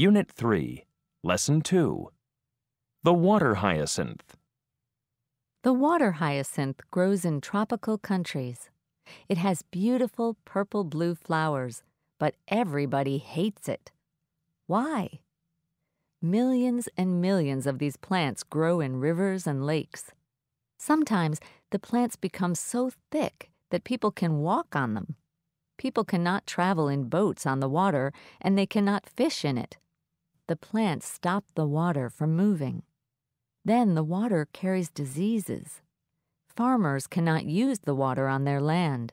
Unit 3, Lesson 2 The Water Hyacinth. The water hyacinth grows in tropical countries. It has beautiful purple blue flowers, but everybody hates it. Why? Millions and millions of these plants grow in rivers and lakes. Sometimes the plants become so thick that people can walk on them. People cannot travel in boats on the water and they cannot fish in it. The plants stop the water from moving. Then the water carries diseases. Farmers cannot use the water on their land.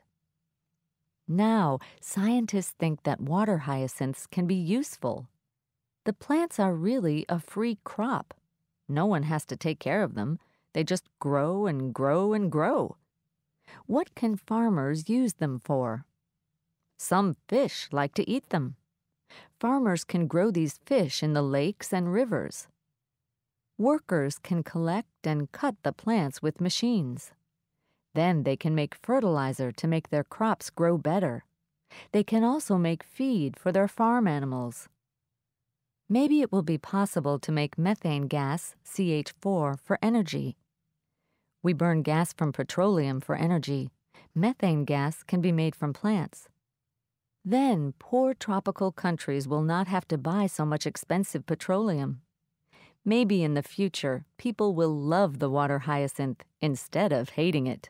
Now, scientists think that water hyacinths can be useful. The plants are really a free crop. No one has to take care of them. They just grow and grow and grow. What can farmers use them for? Some fish like to eat them. Farmers can grow these fish in the lakes and rivers. Workers can collect and cut the plants with machines. Then they can make fertilizer to make their crops grow better. They can also make feed for their farm animals. Maybe it will be possible to make methane gas, CH4, for energy. We burn gas from petroleum for energy. Methane gas can be made from plants. Then poor tropical countries will not have to buy so much expensive petroleum. Maybe in the future, people will love the water hyacinth instead of hating it.